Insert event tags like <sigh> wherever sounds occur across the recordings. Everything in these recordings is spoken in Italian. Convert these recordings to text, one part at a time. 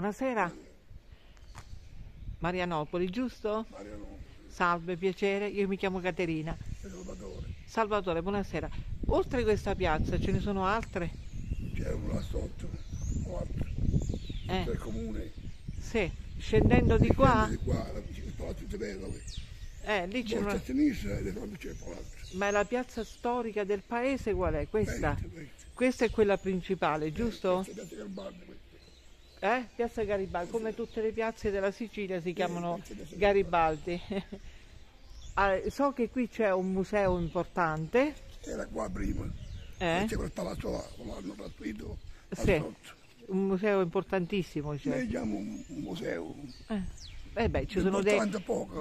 Buonasera. Marianopoli, giusto? Mariano, Salve, piacere. Io mi chiamo Caterina. Salvatore. Salvatore, buonasera. Oltre questa piazza ce ne sono altre? C'è là sotto, quattro, Eh, del comune. sì. Scendendo di qua? Di qua, la- il palazzo di Vedove. Eh, lì c'è una... a sinistra e di fronte c'è il palazzo. Ma è la piazza storica del paese qual è? Questa? Questa, questa. Questa è quella principale, giusto? Questa è Piazza Garibaldi, questa. Eh? Piazza Garibaldi, come tutte le piazze della Sicilia si chiamano Garibaldi. <laughs> Ah, so che qui c'è un museo importante. Era qua prima. Eh? C'è quel palazzo là, l'hanno trasferito al Sì. Un museo importantissimo. Noi Cioè. abbiamo un, un museo. Eh. Eh beh, ci sono dei,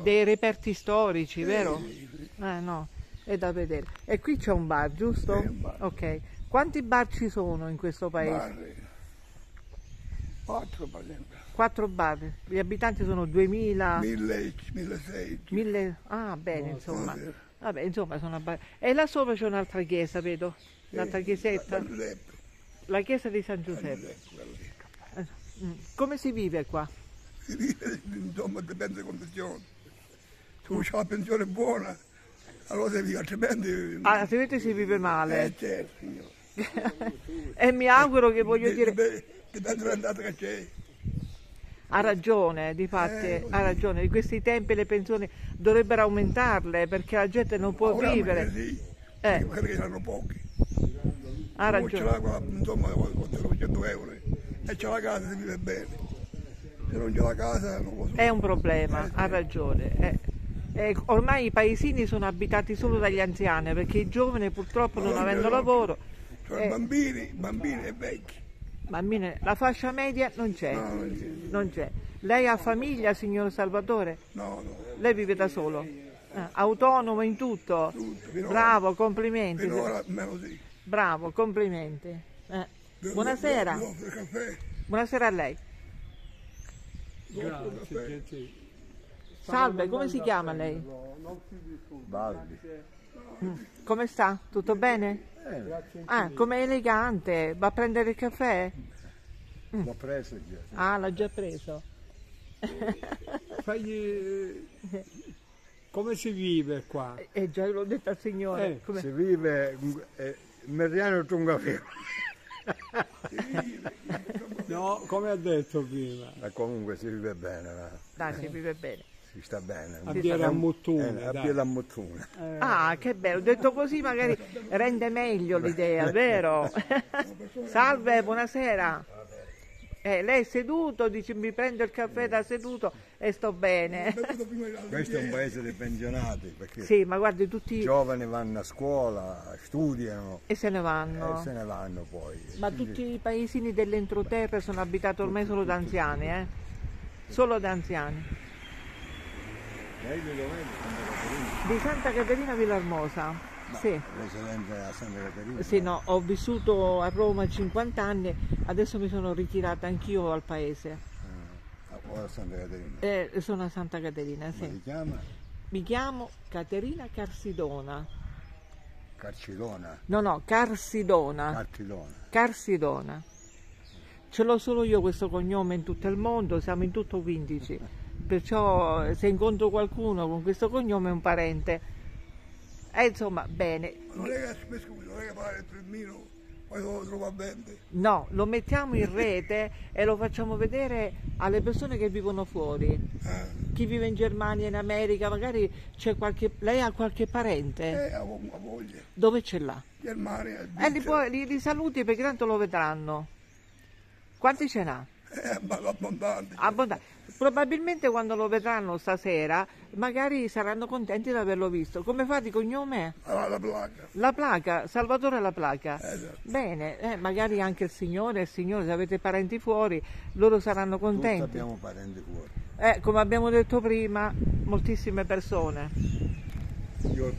dei reperti storici, vero? Sì, sì. Eh no, è da vedere. E qui c'è un bar, giusto? Un bar. Ok. Quanti bar ci sono in questo paese? Barre. Quattro, esempio. Quattro bar. Gli abitanti sono 2000, Mille, milleseicento. 1000. Ah, bene, insomma. Vabbè, insomma, sono abba- E là sopra c'è un'altra chiesa, vedo. Un'altra chiesetta. La chiesa di San Giuseppe. Eh, mm. Come si vive qua? si vive insomma dipende dalle condizioni. Se uno ha la pensione buona, allora si vive altrimenti. Ah, altrimenti si vive male. eh, certo, signore. <laughs> e mi auguro che voglio dire. Dipende dipende dall'andata che c'è. Ha ragione, difatti, Eh, ha ragione. Di questi tempi le pensioni dovrebbero aumentarle perché la gente non può Ora, vivere. Sì, Eh. perché ce l'hanno pochi. Ha Uno ce ragione. l'ha insomma, con 900 euro e c'è la casa si vive bene. Se non c'è la casa non lo so. È un problema, ha ragione. Eh, eh, ormai i paesini sono abitati solo dagli anziani perché i giovani purtroppo non No, avendo lavoro, Cioè eh. bambini, bambini e vecchi. Bambine, la fascia media non c'è. No, non c'è. Lei ha famiglia, signor Salvatore? No, no. Lei vive da solo? Eh, autonomo in tutto? Tutto, finora- Bravo, complimenti. Finora meno sì. Bravo, complimenti. Eh, Buonasera. Il caffè. Buonasera a lei. Grazie. Salve, come si chiama lei? Baldi. Come sta? Tutto bene? Ah, com'è elegante. Va a prendere il caffè? L'ho preso già. Ah, l'ha già preso. Fagli... Come si vive qua? Eh già l'ho detto al signore. Eh, Come- Si vive eh, Meriano Tungafeo. <laughs> No, come ha detto prima, Ma comunque si vive bene, va. Dai, si vive bene. Si sta bene. a Piera a Eh, Muttune, a piedi a Muttune. Ah, che bello. Detto così magari rende meglio l'idea, <laughs> vero? <laughs> Salve, buonasera. Eh, lei è seduto, dice mi prendo il caffè da seduto e sto bene. <laughs> Questo è un paese dei pensionati perché Sì, ma guardi i tutti giovani vanno a scuola, studiano e se ne e vanno. se ne vanno poi. Ma tutti i paesini dell'entroterra sono abitati ormai solo da anziani, eh? Solo da anziani. Di Santa Caterina? Villarmosa. Sì. Residente a Santa Caterina? Sì, no, ho vissuto a Roma 50 anni, adesso mi sono ritirata anch'io al paese. O a Santa Caterina. Eh, sono a Santa Caterina, Come si sì. chiama? Mi chiamo Caterina Carsidona. Carcilona. No, no, Carsidona. Carcilona. Carsidona. Ce l'ho solo io questo cognome in tutto il mondo, siamo in tutto 15. <laughs> Perciò eh, se incontro qualcuno con questo cognome è un parente. E insomma, bene. Non è che, mi scusi, non è che fare il filmino, poi lo trova bene. No, lo mettiamo in rete e lo facciamo vedere alle persone che vivono fuori. Eh, Chi vive in Germania, in America, magari c'è qualche... Lei ha qualche parente? eh, ha voglia. Dove ce l'ha? Germania, E li, può- li- li saluti perché tanto lo vedranno. Quanti ce n'ha? Eh, ma abbondante. Abbondanti. Probabilmente quando lo vedranno stasera, magari saranno contenti di averlo visto. Come fa di cognome? Allora, la placa. La placa, Salvatore la placa. Esatto. Bene, eh, magari anche il signore e il signore, se avete parenti fuori, loro saranno Tutti contenti. abbiamo parenti fuori. Eh, come abbiamo detto prima, moltissime persone. Io